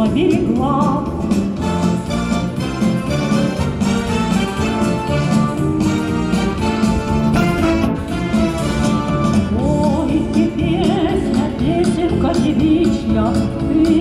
чувства берегла. Ой, ты песня, песенка девичья, ты